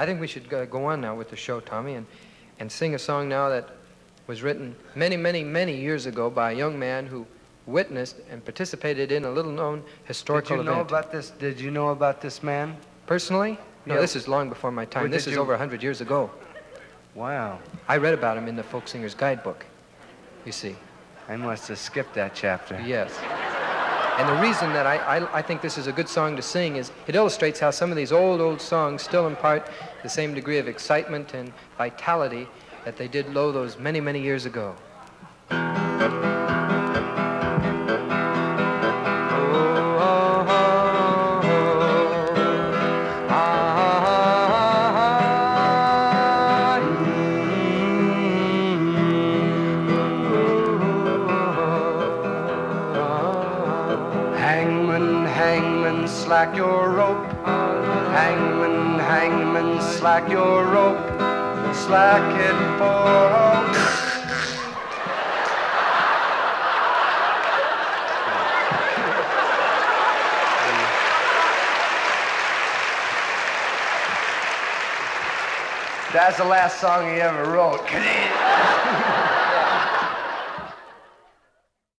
I think we should go, go on now with the show, Tommy, and, and sing a song now that was written many, many, many years ago by a young man who witnessed and participated in a little-known historical event. Did you know event. about this? Did you know about this man? Personally? No, Yeah. this is long before my time. Where This is you- over 100 years ago. Wow. I read about him in the Folk Singer's Guidebook, you see. I must have skipped that chapter. Yes. And the reason that I, I, I think this is a good song to sing is it illustrates how some of these old, old songs still impart the same degree of excitement and vitality that they did lo those many, many years ago. Hangman, hangman, slack your rope. Hangman, hangman, slack your rope. Slack it for. That's the last song he ever wrote.